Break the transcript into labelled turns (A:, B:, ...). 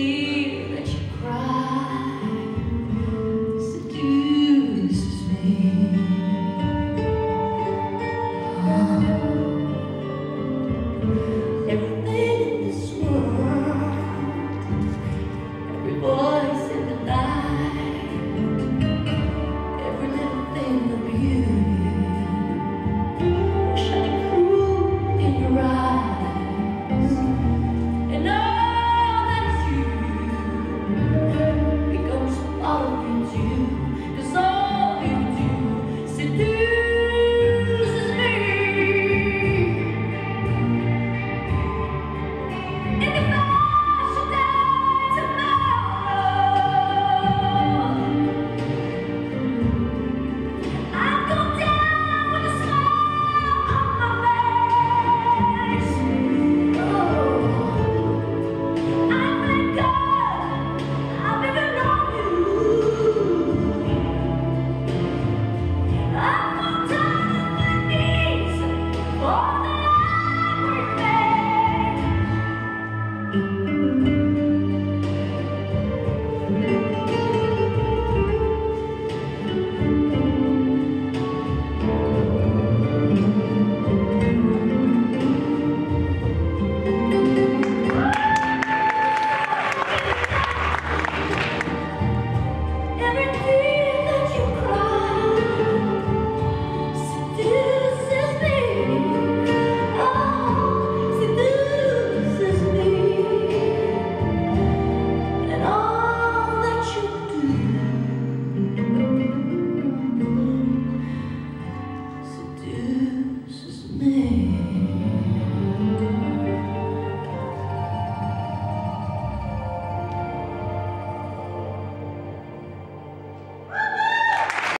A: Everything